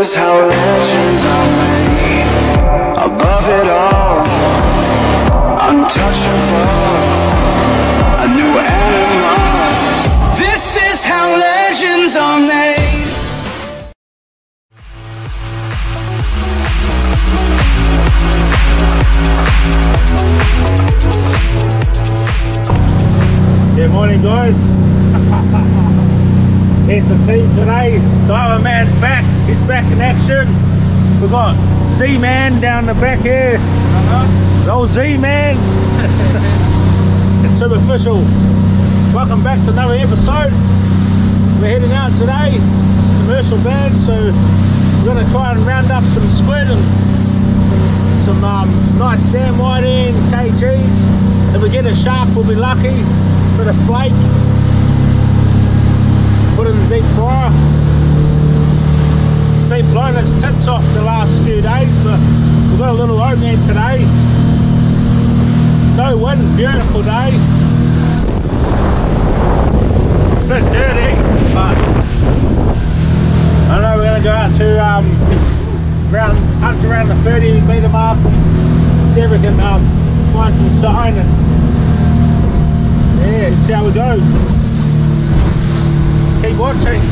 is how legends are made. Above it all, untouchable, Here's the team today. Diver Man's back. He's back in action. We've got Z-Man down the back here. The old Z-Man. it's Supafishall. Welcome back to another episode. We're heading out today. Demersal ban, so we're going to try and round up some squid and some um, nice Sand whiting, KGs. If we get a shark, we'll be lucky. Bit of flake. Put in the deep fryer. Been blowing its tits off the last few days, but we've got a little opening today. No wind, beautiful day. Bit dirty, but I know we're gonna go out to um, around up to around the 30 metre mark. See if we can um, find some sign and yeah, see how we go. Keep watching.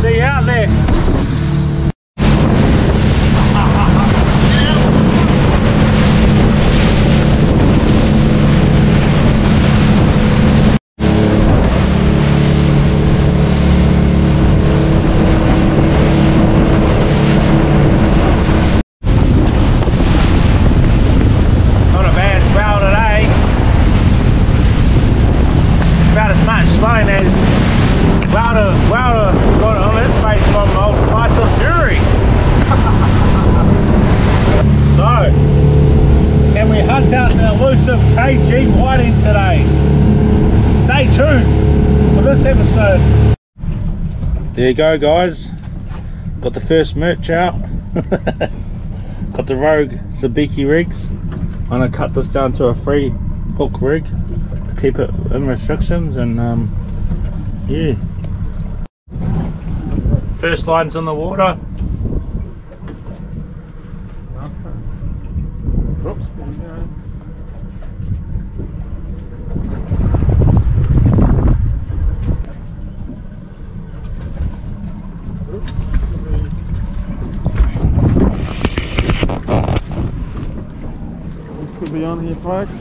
See you out there. Not a bad spell today. About as much slain as Wilder, Wilder got on his face from old Tyson Fury. so, can we hunt out the elusive KG whiting today? Stay tuned for this episode. There you go guys. Got the first merch out. Got the Rogue Sabiki rigs. I'm gonna cut this down to a free hook rig to keep it in restrictions and um, yeah. First line's in the water. On here, folks.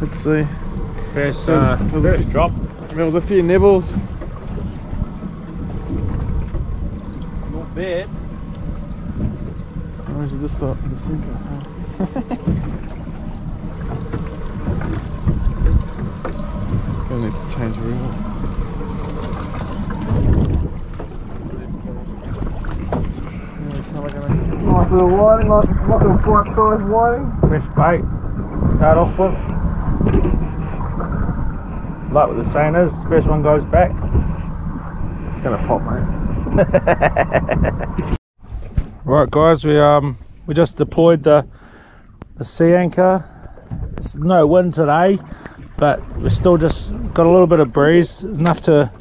Let's see. First, uh, first drop. There was a few nibbles. Not bad. Or is it just the, the sinker? Gonna need to change the reel. Nice little whiting, nice, nice little bite size whiting. Fresh bait. Start off with. Like what the saying is, first one goes back. It's gonna pop, mate. Right guys, we um we just deployed the the sea anchor. It's no wind today, but we still just got a little bit of breeze, enough to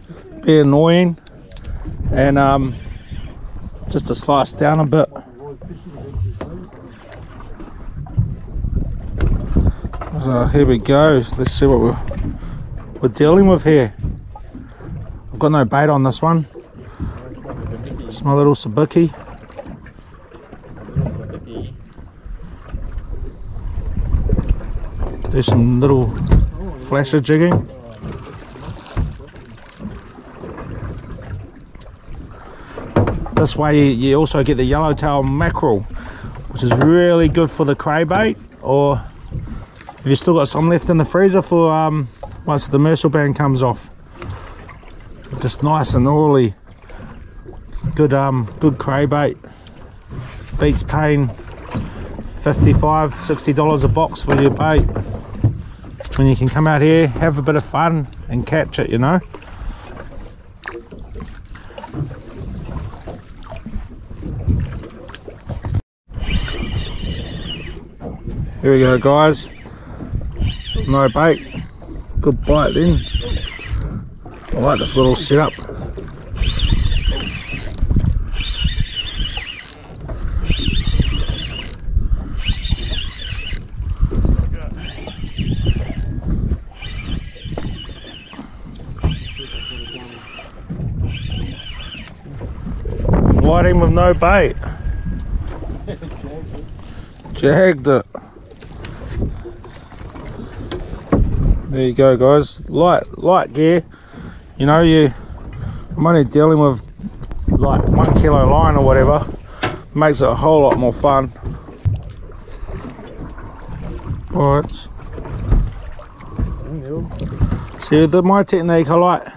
be annoying, and um just to slice down a bit. So here we go. Let's see what we're we're dealing with here. I've got no bait on this one. It's my little sabiki. Do some little flasher jigging. This way you, also get the yellowtail mackerel, which is really good for the craybait. Or if you've still got some left in the freezer for um, once the demersal ban comes off. Just nice and oily. Good um good craybait. Beats paying 55 60 dollars a box for your bait when you can come out here have a bit of fun and catch it you know here we go guys no bait. Good bite then. I like this little setup. Lighting with no bait. Jagged it. There you go guys. Light light gear. You know you I'm only dealing with like one kilo line or whatever. Makes it a whole lot more fun. Alright. See the my technique I like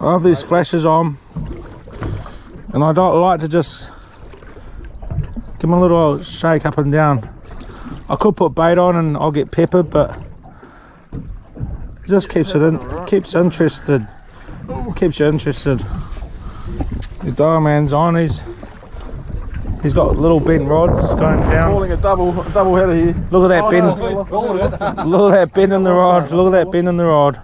I have these flashes on and I don't like to just give them a little shake up and down. I could put bait on and I'll get peppered but just keeps it in keeps interested. Keeps you interested. The diamond's on, he's he's got little bent rods going down. Calling a double, a double header here. Look at that Oh, bend. no, Look at that bend in the rod. Look at that bend in the rod.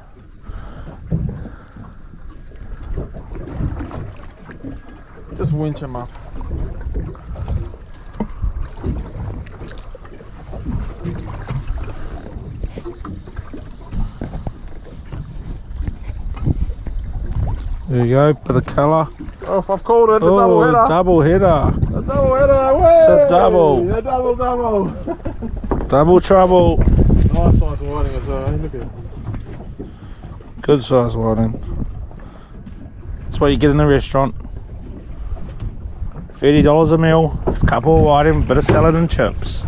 Just winch him up. There you go, bit of colour. Oh, I've called it a double Oh, header. double header. a double header. Way! It's a double. A double, double. Double trouble. nice size whiting as well. eh? Look at it. Good size whiting. That's what you get in the restaurant. $30 a meal, a couple of whiting, bit of salad and chips.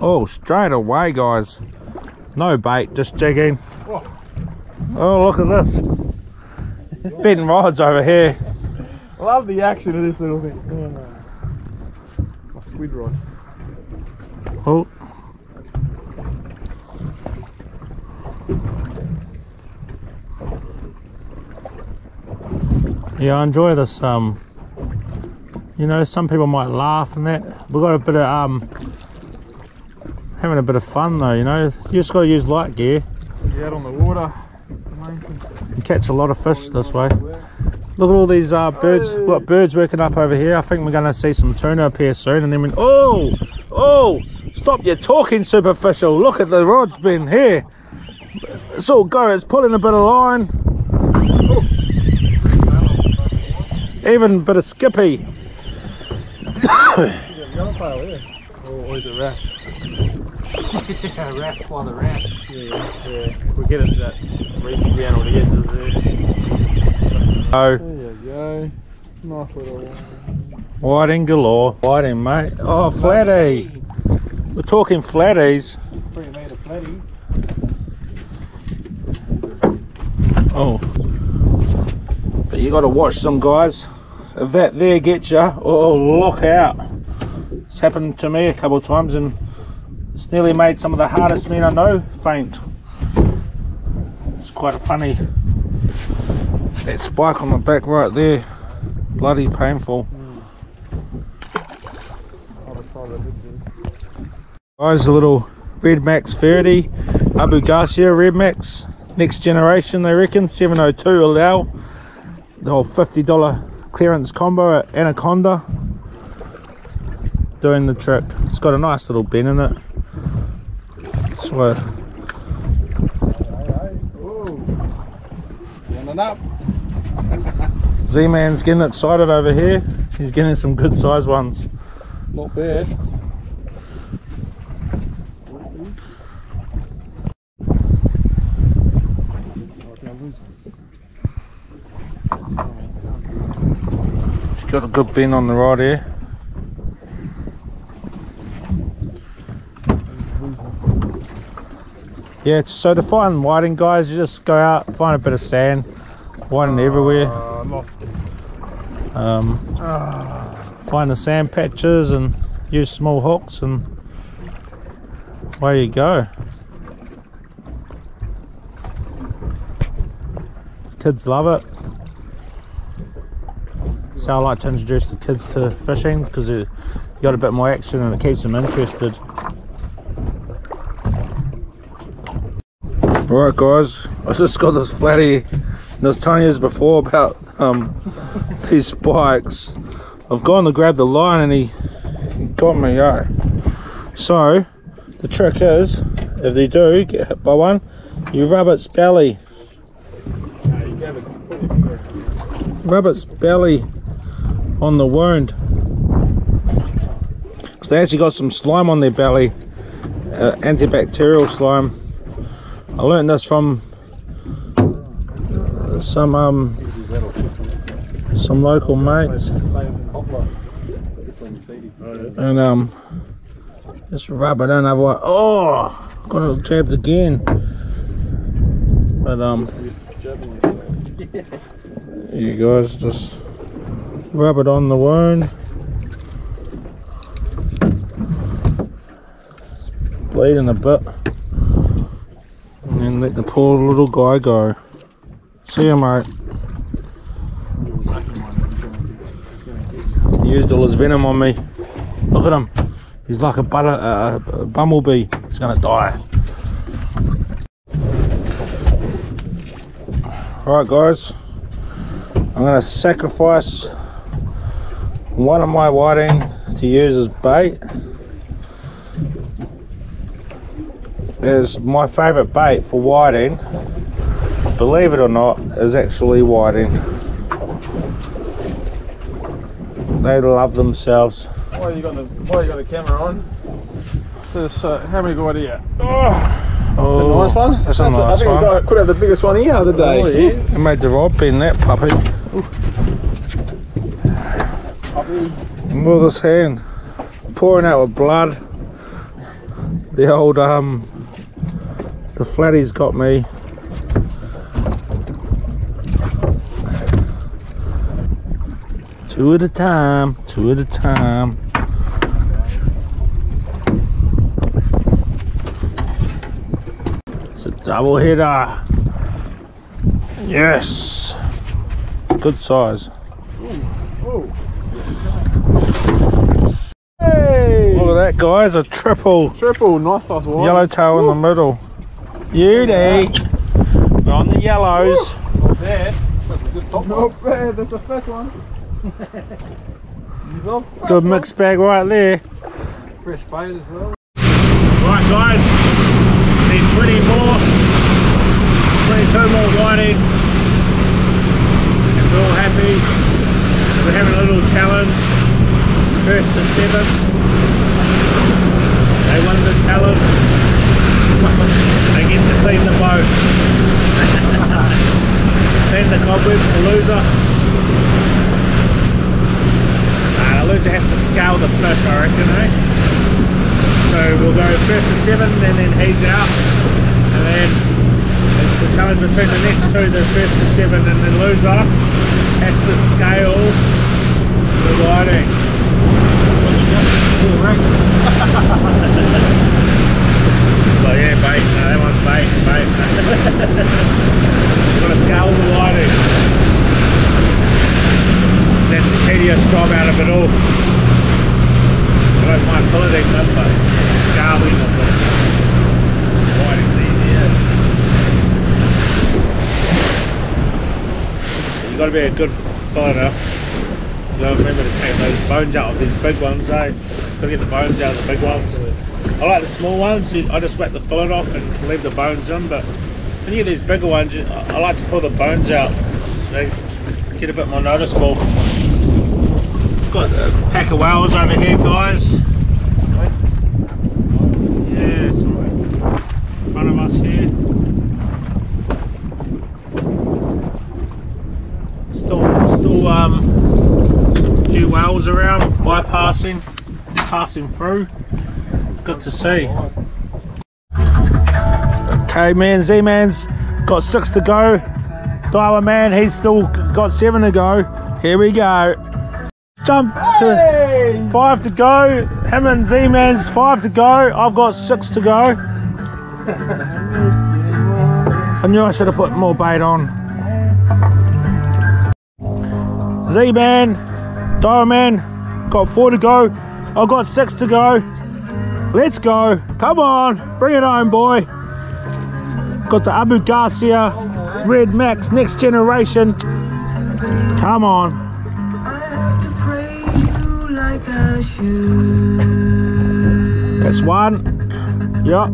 Oh, straight away, guys. No bait, just jigging. Oh, look at this. Bent rods over here. Love the action of this little thing. My squid rod. Oh. Yeah, I enjoy this. Um, you know, some people might laugh and that. We've got a bit of um, having a bit of fun though. You know, you just got to use light gear Get out on the water. And catch a lot of fish this way. Look at all these uh, birds. We've birds working up over here. I think we're going to see some tuna appear soon. And then we, oh, oh, stop your talking, Supafishall. Look at the rods been here. It's all go. It's pulling a bit of line. Even a bit of skippy. Yellowtail, yeah. Or, or is it rat? yeah, rat the rat. Yeah, yeah. We get it that reaching down all the edges there. Oh, There you go. Nice little one. whiting galore. Whiting, mate. Oh, flatty. We're talking flatties. Three metre flatty. Oh. But you got to watch them guys. If that there gets you, oh look out. It's happened to me a couple of times and it's nearly made some of the hardest men I know faint. It's quite funny. That spike on the back right there, bloody painful. Guys, a little Red Max 30, Abu Garcia Red Max, next generation they reckon, 702 allow, the whole $50 clearance combo at Anaconda, doing the trick. It's got a nice little bend in it. So, Down and up. Z-Man's getting excited over here. He's getting some good size ones. Not bad. He's got a good bend on the rod here. Yeah, so to find whiting guys, you just go out, find a bit of sand, whiting everywhere. Uh, lost it. Um, find the sand patches and use small hooks and away you go. Kids love it. So I like to introduce the kids to fishing because you got a bit more action and it keeps them interested. Right guys, I just got this flatty and I was telling you before about um, these spikes. I've gone to grab the line and he, he got me, eh? So, the trick is, if they do get hit by one, you rub its belly. Rub its belly on the wound. Because they actually got some slime on their belly, uh, antibacterial slime. I learned this from some um some local mates. And um just rub it in like oh got it jabbed again. But um you guys just rub it on the wound. Bleeding a bit and let the poor little guy go. See you mate. He used all his venom on me. Look at him. He's like a, butter, uh, a bumblebee. He's gonna die. All right guys. I'm gonna sacrifice one of my whiting to use as bait is my favorite bait for whiting believe it or not is actually whiting they love themselves Why you got the Why you got the camera on? This, uh, how many got here? oh nice one. that's a I nice think we one got, could have the biggest one here the day. Oh, yeah. It made the rod bend that puppy. Look at hand. Pouring out with blood. The old um the flatty's got me. Two at a time, two at a time. It's a double hitter. Yes. Good size. Hey! Look at that, guys. A triple Triple, nice size one. yellowtail in the middle. Beauty. We're on the yellows. Not bad. That's a good top Not bad, that's the first one. Good mixed bag right there. Fresh bait as well. Right, guys. Need 20 more. 22 more whiting. And we're all happy. We're having a little challenge. First to seven. They won the challenge. They get to clean the boat. clean the cobwebs, the loser. Uh, the loser has to scale the fish, I reckon, eh? So we'll go first to seven and then he's out. And then the challenge between the next two, the first to seven and the loser has to scale the whiting. Oh yeah, bait. No, that one's bait, bait. Gotta scale the whiting. That's the tedious job out of it all. Don't mind filleting them, but scaling them is whiting's easier. You gotta be a good fighter. You gotta remember to take those bones out of these big ones, eh? Gotta get the bones out of the big ones. I like the small ones, I just whack the fillet off and leave the bones in, but you get these bigger ones, I like to pull the bones out. So they get a bit more noticeable. Got a pack of whales over here, guys. In front of us here. Still, still um, a few whales around, bypassing, passing through. Good to see. Okay, man, Z-Man's got six to go. Diver Man, he's still got seven to go. Here we go. Jump to five to go. Him and Z-Man's five to go. I've got six to go. I knew I should have put more bait on. Z-Man, Diver Man, got four to go. I've got six to go. Let's go. Come on. Bring it home, boy. Got the Abu Garcia Red Max Next Generation. Come on. That's one. Yup.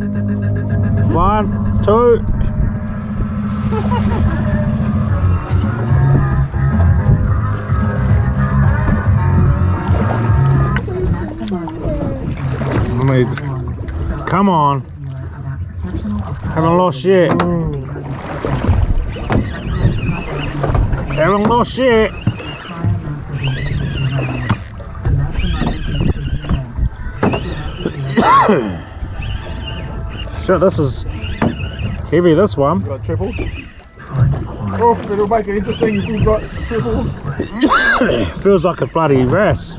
One, two. Let me- Come on. Haven't lost yet. Haven't lost yet. Shit, this is heavy, this one. You got triple? Oh, it'll make it interesting if you've got triple. Feels like a bloody ras.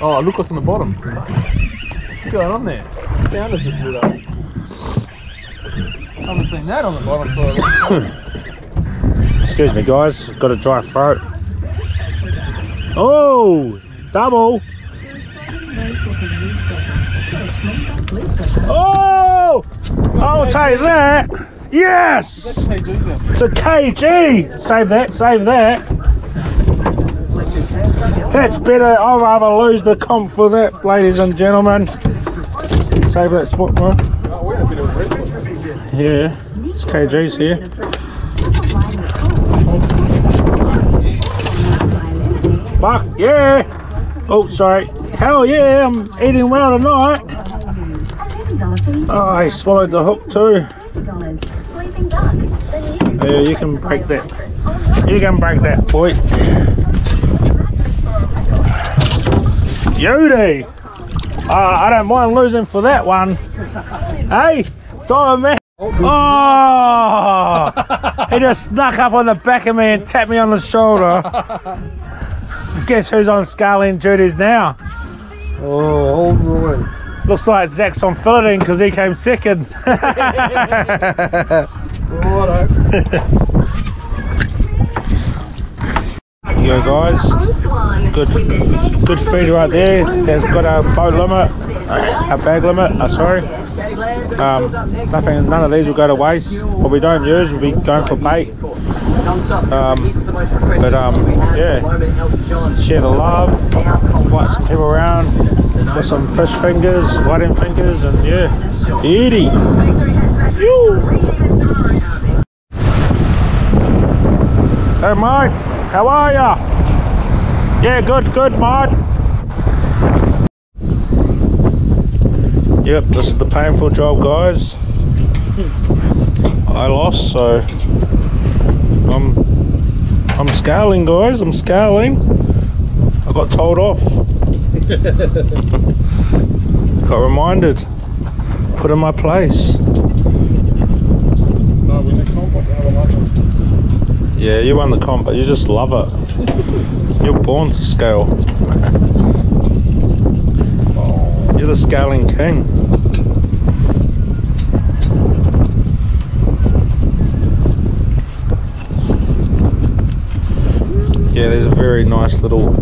Might have to saw a few. Oh, look what's on the bottom. What's going on there? The Sound has just lit up. haven't seen that on the bottom for a long time. Excuse me, guys. Got a dry throat. Oh, double. Oh, I'll take that. Yes, it's a kg. Save that. Save that. That's better. I'd rather lose the comp for that, ladies and gentlemen. Save that spot, man. Yeah, it's kgs here. Fuck yeah! Oh, sorry. Hell yeah, I'm eating well tonight. Oh, I swallowed the hook too. Yeah, you can break that. You can break that, boy. Beauty! Uh, I don't mind losing for that one. Hey, Diamond Man. Oh! he just snuck up on the back of me and tapped me on the shoulder. Guess who's on scaling duties now? Oh, old Roy. Looks like Zach's on filleting because he came second. Righto. you guys. Good, good feed right there. There's got a boat limit, a bag limit. Uh, sorry. Um, nothing. None of these will go to waste. What we don't use, we'll be going for bait. Um, but um, yeah, share the love. Some people around for some fish fingers, whiting fingers, and yeah, beauty. Hey, mate. How are ya? Yeah, good, good, mate. Yep, this is the painful job, guys. I lost, so I'm I'm scaling, guys. I'm scaling. I got told off. got reminded. Put in my place. No, Yeah, you won the comp, but you just love it. You're born to scale. You're the scaling king. Yeah, there's a very nice little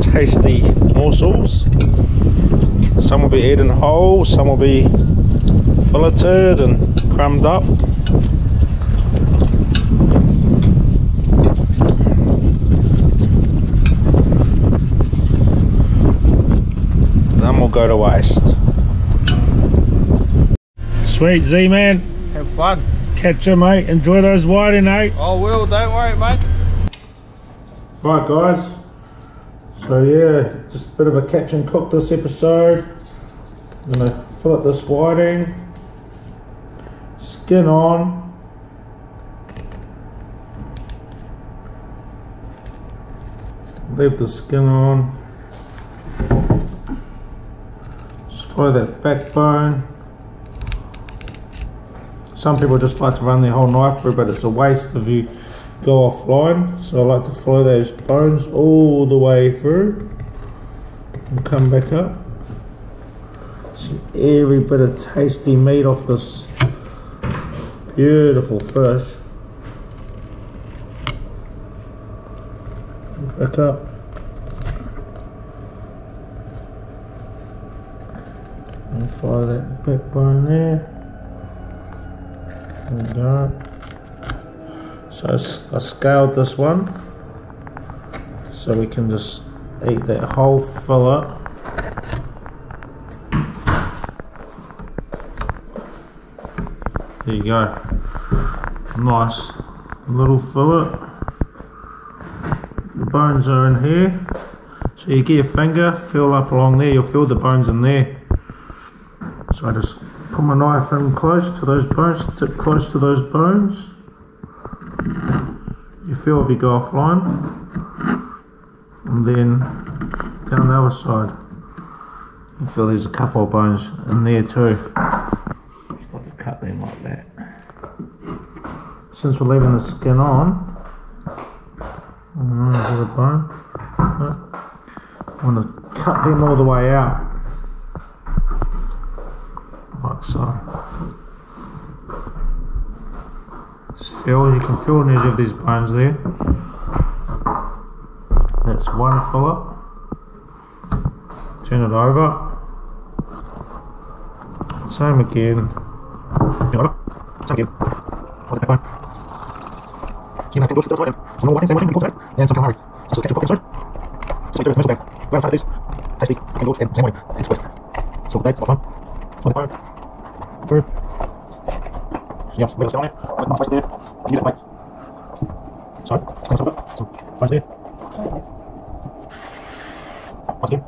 tasty morsels. Some will be eaten whole, some will be filleted and crumbed up. Go to waste. Sweet Z man, Have fun. catch you mate. Enjoy those whiting, eh? Oh, will, don't worry, mate. Right, guys. So yeah, just a bit of a catch and cook this episode. I'm gonna fillet this whiting, skin on. Leave the skin on. Follow that backbone. Some people just like to run their whole knife through, but it's a waste if you go offline. So I like to follow those bones all the way through and come back up. See every bit of tasty meat off this beautiful fish. Back up. And slide that backbone on there. There we go. So I, I scaled this one so we can just eat that whole fillet. There you go. Nice little fillet. The bones are in here. So you get your finger, feel up along there, you'll feel the bones in there. So I just put my knife in close to those bones, close to those bones. You feel if you go offline. And then down the other side. You feel there's a couple of bones in there too. Just like to cut them like that. Since we're leaving the skin on, mm, there's a bone. I'm going to cut them all the way out. Like so. Just you can feel the edge of these bones there. That's one fillet. Turn it over. Same again. It. Same again. It. So you can go to the right Some more whiting, same whiting, and cool and some calamari. So ketchup inside. So you do it, middle back. Right inside this. Tasty. And go and same way. And squid. So that off on. So the fire. Through. So a second. Let my there. And you that way. Sorry. Clean some of it. So face there. Once again.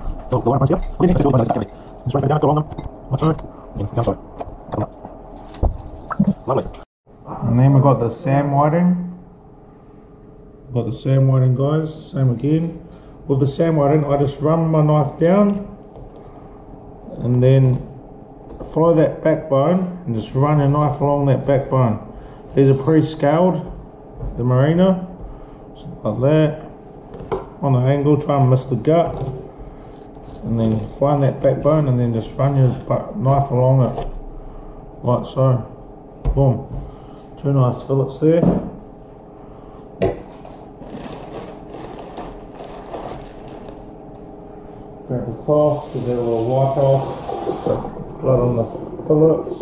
So the one right here. What do you think to do with this activity? Just right down, go along them. One side. And down side. Coming up. Lovely. And then we've got the Sand whiting. Got the Sand whiting guys, same again. With the Sand whiting, I just run my knife down and then follow that backbone and just run a knife along that backbone. These are pre-scaled, the marina, like that. On an angle, try and miss the gut. And then find that backbone and then just run your knife along it, like so. Boom. Two nice fillets there. Grab the cloth, give that a little wipe off, blood on the fillets.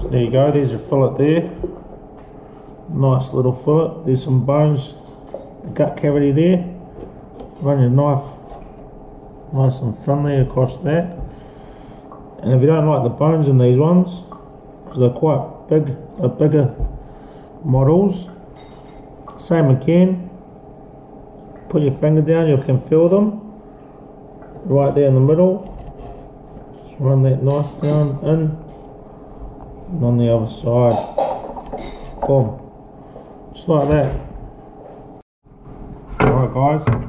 So there you go, there's your fillet there. Nice little fillet. There's some bones, gut cavity there. Run your knife nice and friendly across that. And if you don't like the bones in these ones, because they're quite big, they're bigger models, same again. Put your finger down, you can feel them. Right there in the middle. Just run that knife down in. And on the other side. Boom. Just like that. Alright guys.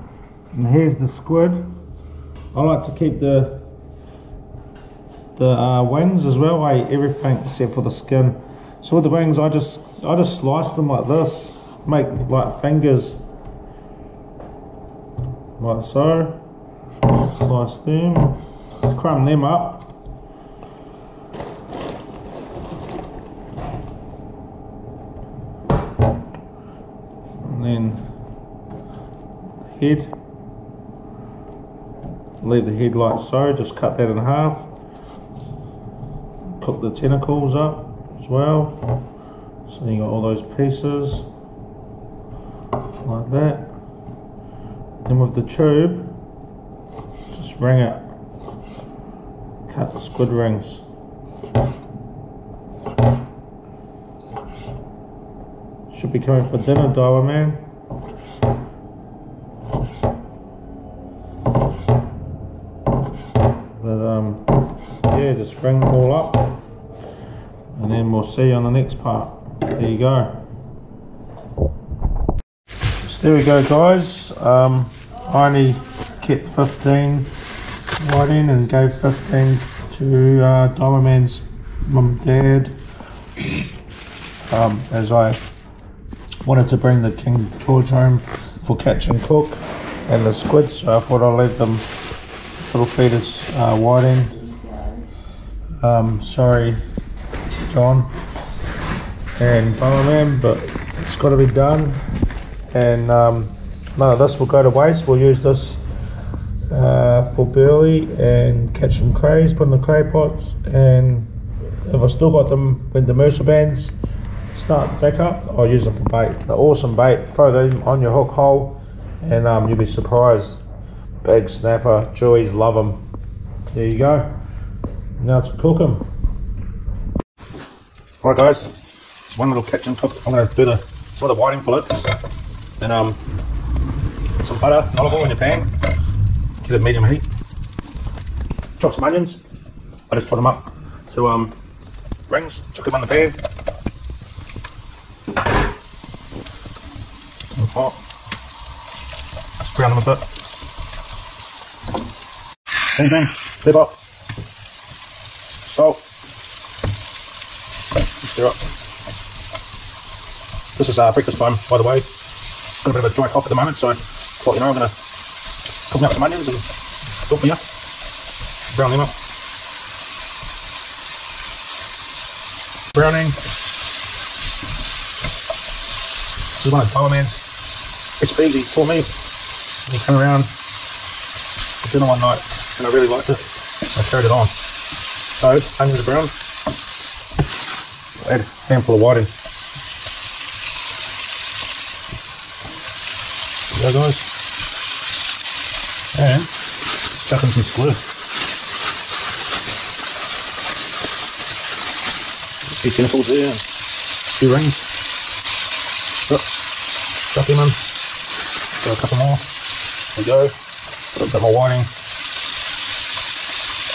And here's the squid. I like to keep the the uh, wings as well. I eat everything except for the skin. So with the wings, I just I just slice them like this, make like fingers, like so. Slice them, crumb them up. And then head. Leave the head like so, just cut that in half cook the tentacles up as well. So you got all those pieces like that. Then with the tube, just ring it. Cut the squid rings. Should be coming for dinner, Diver Man. See you on the next part. There you go. So there we go guys. Um, I only kept 15 right in and gave 15 to uh, Diamond mum dad um, as I wanted to bring the King George home for catch and cook and the squid so I thought I'd leave them little feeders uh, whiting. Um, sorry John and Fireman, but it's got to be done. And um, none of this will go to waste. We'll use this uh, for burley and catch some crays, put in the clay pots. And if I still got them when the Mercer bands start to back up, I'll use them for bait. They're awesome bait. Throw them on your hook hole, and um, you'll be surprised. Big snapper, joeys love them. There you go. Now to cook them. Alright guys, one little kitchen cook. I'm going to do the some of the whiting it. Then um, some butter, olive oil in your pan. Get it medium heat. Chop some onions. I just chop them up to um rings. Chuck them on the pan. And hot. Brown them a bit. Same thing. Pepper. Salt. This is uh, breakfast time, by the way. Got a bit of a dry cough at the moment, so thought you know I'm gonna cook up some onions and cook me up. Brown them up. Browning. This is one of Tylerman's recipes he taught me. And he came around for dinner one night and I really liked it. I carried it on. So, onions are brown. Add a handful of whiting. There guys. And chuck in some squid. Few tentacles there, and few rings. Yep. Chuck him in. Go a couple more. There we go. A bit more whiting.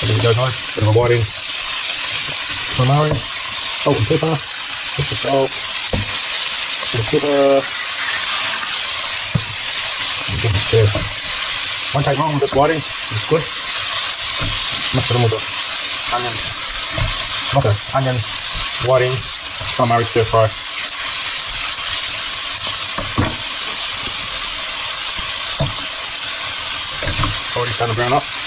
There we go guys. Bit of a whiting. Calamari. Salt and pepper. Put the salt. Of pepper. Good stir. Won't take long with whiting. It's good. Mix it in with the onion. Not the onion, whiting, calamari stir fry. Already starting to brown up.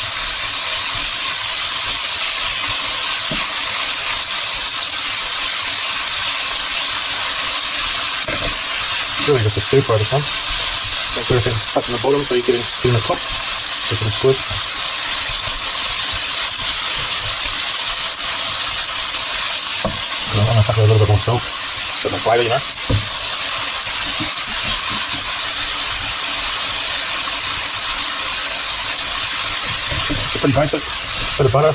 Really just a this one. Make sure everything's touching the bottom so you're getting, getting the top. Get some squid. I'm gonna chuck a little bit more salt. Bit more flavour, you know. It's pretty basic. Bit of butter,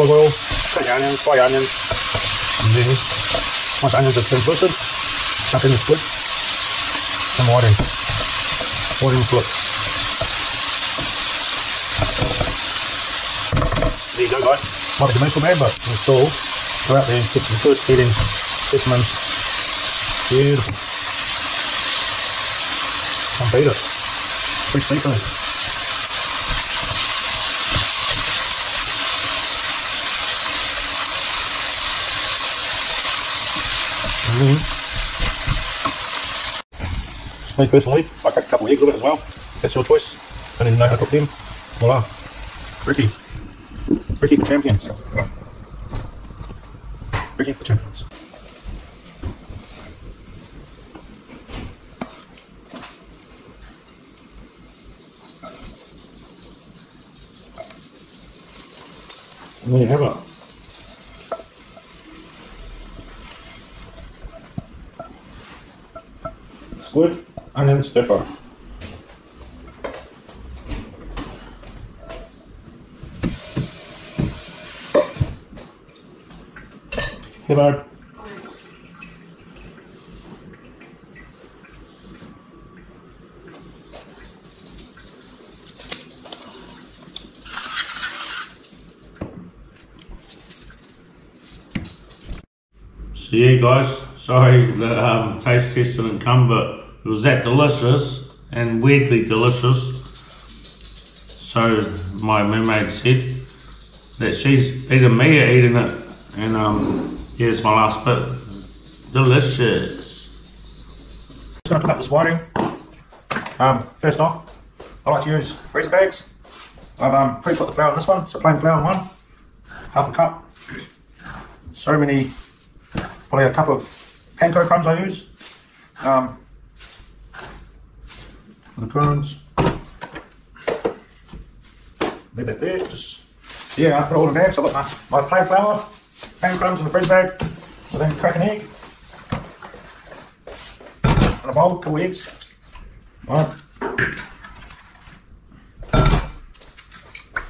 olive oil, your onions, your onions, and then once onions are translucent, chuck in the squid, some whiting, whiting flip. There you go guys. Might be commercial bad, but install. Go out there and get some good eating specimens. Beautiful. Can't beat it. Fresh seafood. Mm. Me personally, I cut a couple of eggs with it as well. That's your choice. I Don't even know how to cook them. Voila. Ricky. Ricky for champions. Ricky for champions. And there you have it. Squid, stir fry. Hey, bud. So yeah, guys, sorry the um, taste test didn't come, but it was that delicious and weirdly delicious. So my mermaid said that she's beaten me at eating it, and um, here's my last bit. Delicious. Just gonna cook up this whiting. Um, first off, I like to use freezer bags. I've um, pre-put the flour in this one, so plain flour in one, half a cup. So many, probably a cup of panko crumbs I use. Um, for the currants. Leave it there, just, yeah, after all in there, so I've got my, my plain flour, 10 grams in the bread bag, so then crack an egg, and a bowl, two eggs, one,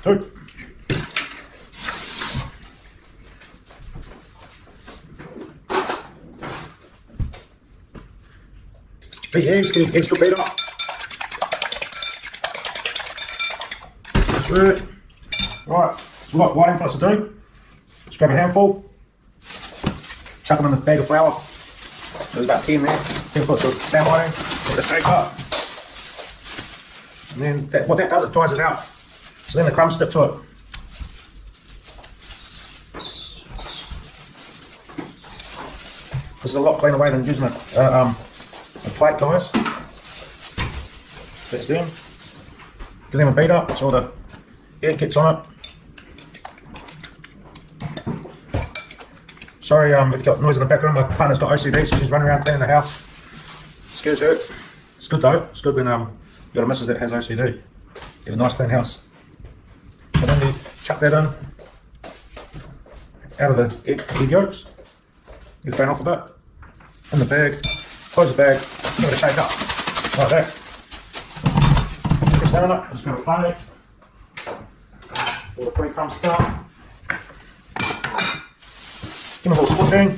two, big eggs, big eggs to beat up. That's it. Right, we've got whiting for us to do. Just grab a handful, chuck them in the bag of flour. There's about 10 there. 10 foot of sand whiting, get the shake up. And then that, what that does, it dries it out. So then the crumbs stick to it. This is a lot cleaner way than using a, uh, um, a plate, guys. That's them. Give them a beat up so the air gets on it. Sorry um, if you've got noise in the background, my partner's got OCD, so she's running around cleaning the house. Scares her. It's good though, it's good when um, you've got a missus that has OCD. You have a nice clean house. So then we chuck that in, out of the egg, egg yolks. You drain off a bit. In the bag, close the bag, give it a shake up, like that. Just down it, just gonna plate. All the pre-crumb stuff. Give a little squishing.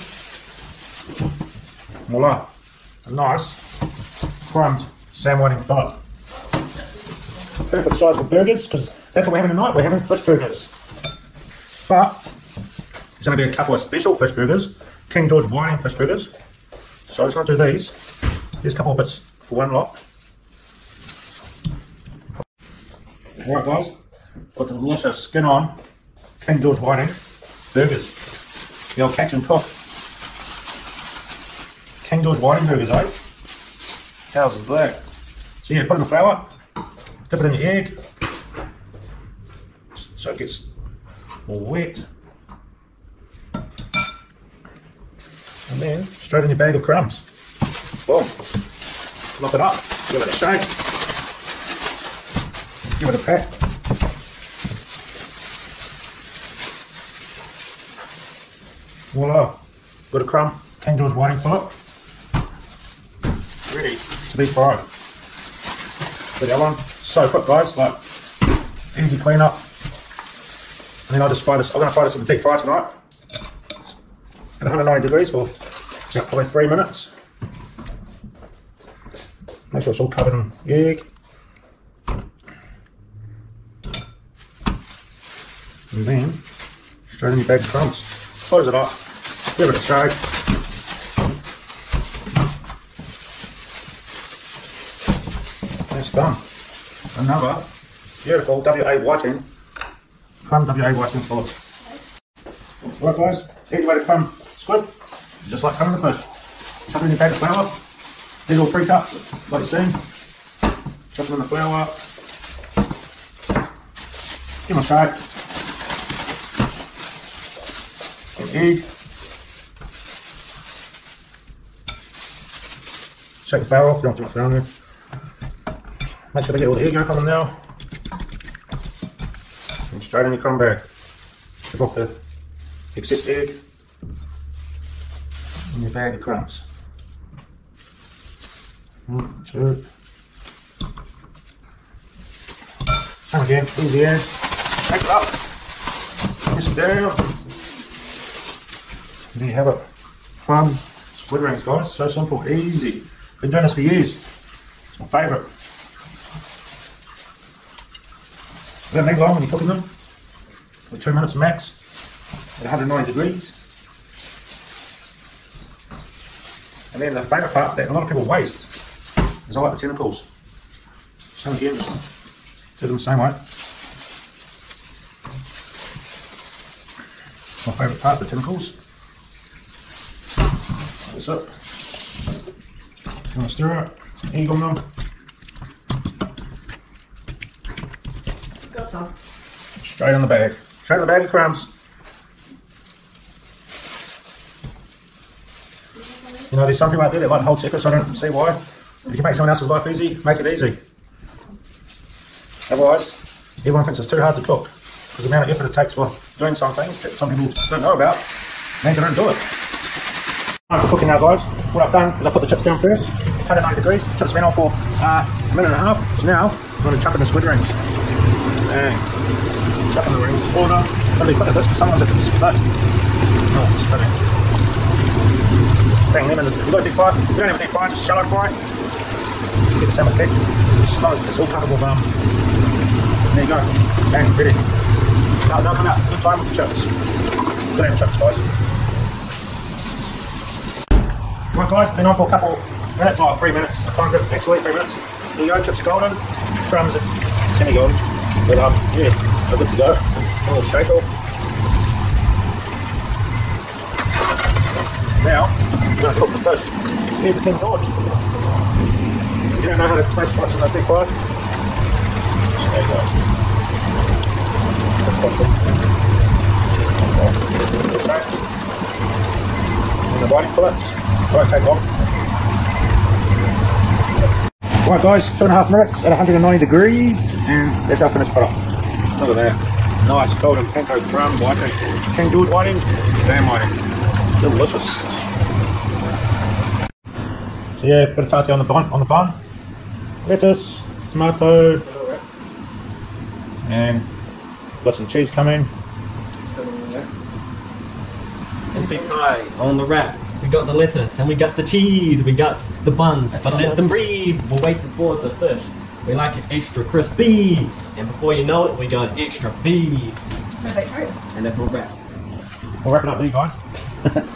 Voila. A nice crumbed sand whiting fillet. Perfect size for burgers, because that's what we're having tonight. We're having fish burgers. But there's going to be a couple of special fish burgers. King George Whiting fish burgers. So I'm just going to do these. There's a couple of bits for one lot. Alright guys, got the delicious skin on King George Whiting burgers. The old catch and cook. King George Whiting burgers, eh? How's that? So yeah, put in the flour, dip it in your egg, so it gets all wet. And then straight in your bag of crumbs. Boom. Lock it up, give it a shake, give it a pat. Voila, got a crumb, King George Whiting fillet. Ready to be fried. But that one, so quick guys, like easy clean up. And then I'll just fry this, I'm gonna fry this in the deep fry tonight. At 190 degrees for about probably three minutes. Make sure it's all covered in egg. And then straight in your bag of crumbs. Close it up, give it a shake. That's done. Another beautiful WA whiting, crumb WA whiting fillet. Right guys, easy way to crumb squid, just like crumbing the fish. Chuck it in your bag of flour, these all three cups, like you've seen. Chuck them in the flour, give them a shake. An egg. Shake the flour off, you don't too much down there. Make sure to get all the egg yolk on them now. And straight in your crumb bag. Take off the excess egg in your bag of crumbs. One, two. Same again, easy as. Take it up. Press it down. You have it. Crumb squid rings, guys. So simple, easy. Been doing this for years. It's my favourite. They don't take long when you're cooking them. Two minutes max at 190 degrees. And then the favourite part that a lot of people waste is I like the tentacles. So again, do them the same way. My favourite part, the tentacles. It. Gonna stir it, some egg on them. Go Straight in the bag. Straight on the bag of crumbs. You know, there's some people out there that like to hold secrets. I don't see why. If you can make someone else's life easy, make it easy. Otherwise, everyone thinks it's too hard to cook. Because the amount of effort it takes for doing some things that some people don't know about means they don't do it. Time for cooking now, guys. What I've done is I put the chips down first, cut it 90 degrees. Chips been on for uh, a minute and a half. So now I'm going to chuck in the squid rings. Bang. Chuck in the rings. Order. Be quick this because sometimes it can split. Oh, it's spitting. Bang them you a deep fry. You don't have a deep fry, just shallow fry. get the salmon thick. Slow, it's all covered with, um, there you go. Bang, ready. No, no, come out. Good time with the chips. Good chips, guys. Right, guys, been on for a couple minutes, like three minutes. I timed it actually, three minutes. There you go, chips are golden. Crumbs are semi golden. But, um, yeah, they're good to go. A little shake off. Now, I'm going to cook the fish. Here's the King George. You don't know how to place spots on that big fire? There you go. That's possible. Okay. And the whiting fillets. Won't take. Right guys, two and a half minutes at 190 degrees and that's our finished product. Look at that. Nice golden panko crumb whiting. George whiting, sand whiting. Delicious. So yeah, bit of tarty on the bun, on the bun. Lettuce, tomato, and got some cheese coming. MC Ty on the wrap. We got the lettuce and we got the cheese. We got the buns, but let them breathe. We're waiting for the fish. We like it extra crispy, and before you know it, we got extra feed. And that's what wrap. We'll wrap it up there, guys.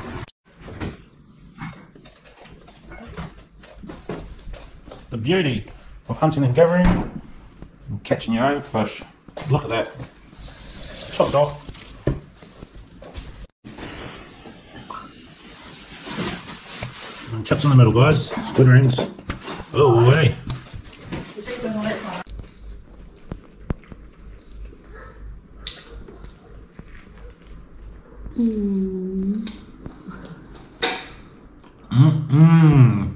the beauty of hunting and gathering and catching your own fish. Look at that. Chopped off. Chops on the middle, guys. Squid rings. Oh, hey. Mmm. Mmm. -mm.